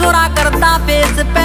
छोरा करता फेस पे